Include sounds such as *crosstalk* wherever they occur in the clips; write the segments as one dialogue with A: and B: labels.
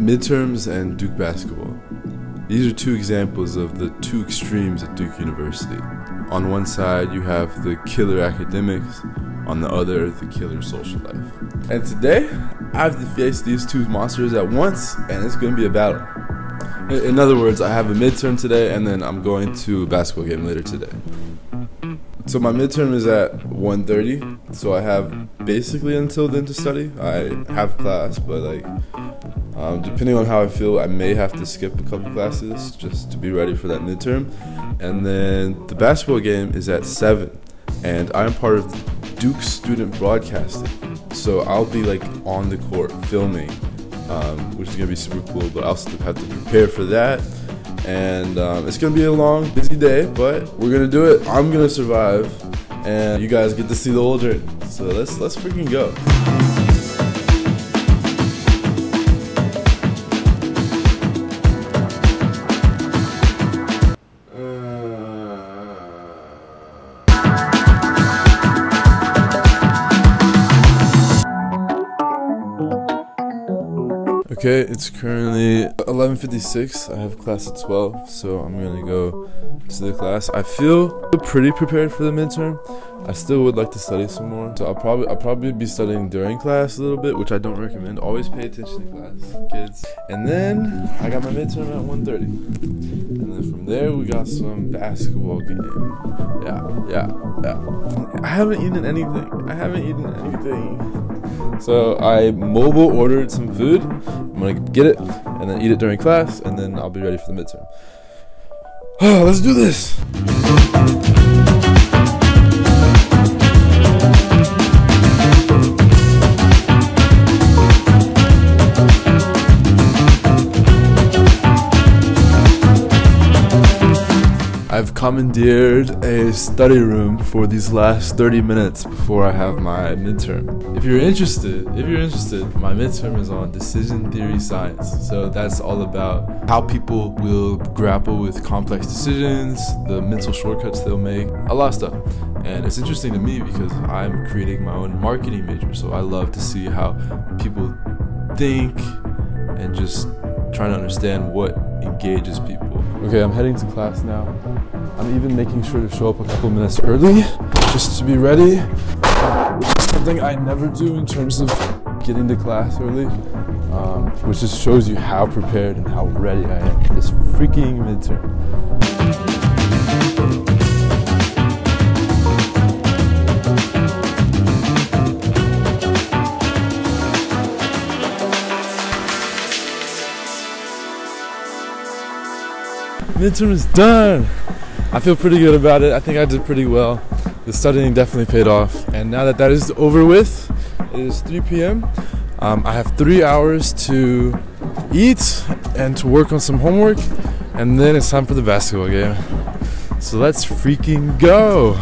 A: midterms and Duke basketball. These are two examples of the two extremes at Duke University. On one side, you have the killer academics, on the other, the killer social life. And today, I have to face these two monsters at once, and it's going to be a battle. In other words, I have a midterm today, and then I'm going to a basketball game later today. So my midterm is at 1.30, so I have basically until then to study. I have class, but like um, depending on how I feel, I may have to skip a couple classes just to be ready for that midterm. And then the basketball game is at 7, and I'm part of Duke Student Broadcasting. So I'll be like on the court filming, um, which is gonna be super cool, but I'll still have to prepare for that. And um, it's gonna be a long, busy day, but we're gonna do it. I'm gonna survive, and you guys get to see the whole. So let's let's freaking go. Okay, it's currently 11:56. I have class at 12, so I'm gonna go to the class. I feel pretty prepared for the midterm. I still would like to study some more, so I'll probably I'll probably be studying during class a little bit, which I don't recommend. Always pay attention in class, kids. And then I got my midterm at 1:30, and then from there we got some basketball game. Yeah, yeah, yeah. I haven't eaten anything. I haven't eaten anything. So I mobile ordered some food. I'm gonna get it and then eat it during class, and then I'll be ready for the midterm. *sighs* Let's do this. Commandeered a study room for these last 30 minutes before I have my midterm. If you're interested, if you're interested, my midterm is on decision theory science. So that's all about how people will grapple with complex decisions, the mental shortcuts they'll make, a lot of stuff. And it's interesting to me because I'm creating my own marketing major. So I love to see how people think and just trying to understand what engages people. Okay, I'm heading to class now. I'm even making sure to show up a couple minutes early just to be ready, which is something I never do in terms of getting to class early, um, which just shows you how prepared and how ready I am for this freaking midterm. Midterm is done. I feel pretty good about it. I think I did pretty well. The studying definitely paid off. And now that that is over with, it is 3 p.m. Um, I have three hours to eat and to work on some homework, and then it's time for the basketball game. So let's freaking go!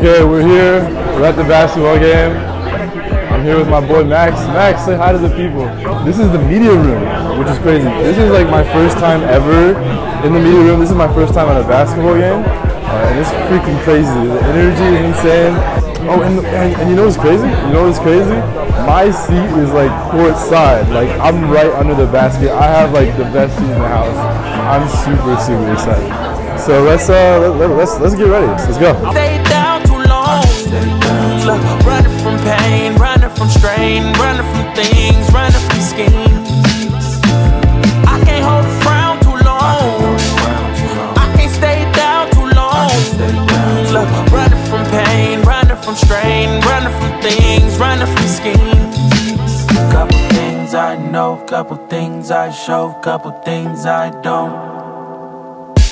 A: Okay, we're here. We're at the basketball game. I'm here with my boy Max. Max, say hi to the people. This is the media room, which is crazy. This is like my first time ever in the media room. This is my first time at a basketball game. Uh, and it's freaking crazy. The energy is insane. Oh, and, and, and you know what's crazy? You know what's crazy? My seat is like court side. Like I'm right under the basket. I have like the best seat in the house. I'm super, super excited. So let's uh let, let's let's get ready. Let's go.
B: Running from pain, running from strain, running from things, running from schemes. I can't hold a frown too long. I can't stay down too long. running from pain, running from strain, running from things, running from schemes. Couple things I know, couple things I show, couple things I don't.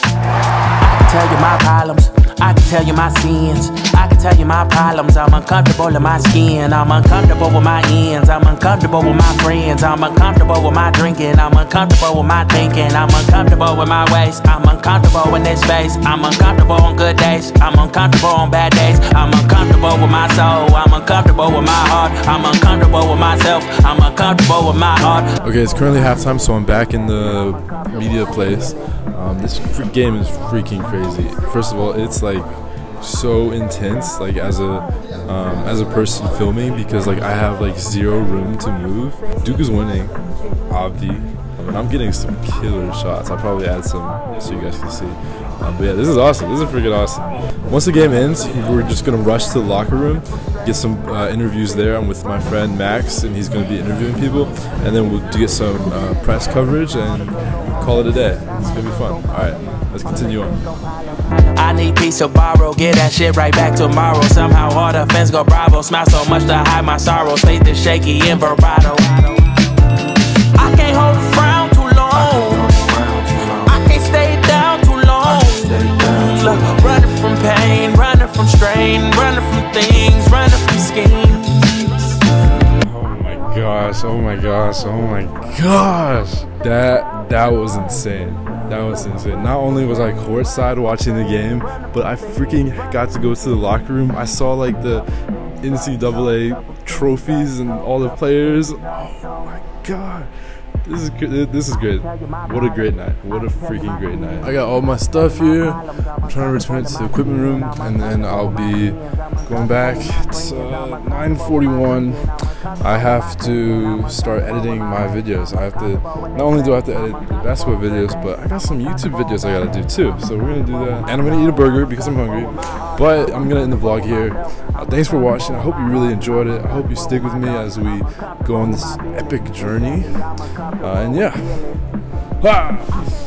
B: I can tell you my problems I can tell you my sins. I can tell you my problems. I'm uncomfortable in my skin. I'm uncomfortable with my ends. I'm uncomfortable with my friends. I'm uncomfortable with my drinking. I'm uncomfortable with my thinking. I'm uncomfortable with my ways. I'm uncomfortable in this space. I'm uncomfortable on good days. I'm uncomfortable on bad days. I'm uncomfortable with my soul. I'm uncomfortable with my heart. I'm uncomfortable with myself. I'm uncomfortable with my heart.
A: Okay, it's currently halftime, so I'm back in the media place. Um, this game is freaking crazy. First of all, it's like so intense, like as a um, as a person filming, because like I have like zero room to move. Duke is winning. And I'm getting some killer shots. I'll probably add some so you guys can see. Um, but yeah, this is awesome. This is freaking awesome. Once the game ends, we're just gonna rush to the locker room, get some uh, interviews there. I'm with my friend Max, and he's gonna be interviewing people, and then we'll get some uh, press coverage and call it a day. It's gonna be fun. All right, let's continue on.
B: I need peace to borrow, get that shit right back tomorrow. Somehow all the fans go bravo. Smile so much to hide my sorrows. Faith is shaky in vibrato.
A: Gosh! Oh my gosh! That that was insane. That was insane. Not only was I courtside watching the game, but I freaking got to go to the locker room. I saw like the NCAA trophies and all the players. Oh my god. This is. This is good. What a great night. What a freaking great night. I got all my stuff here. I'm trying to return it to the equipment room, and then I'll be going back. It's uh, 9:41. I have to start editing my videos. I have to. Not only do I have to edit basketball videos, but I got some YouTube videos I gotta do too. So we're gonna do that, and I'm gonna eat a burger because I'm hungry. But I'm gonna end the vlog here. Uh, thanks for watching. I hope you really enjoyed it. I hope you stick with me as we go on this epic journey. Uh, and yeah. Ah!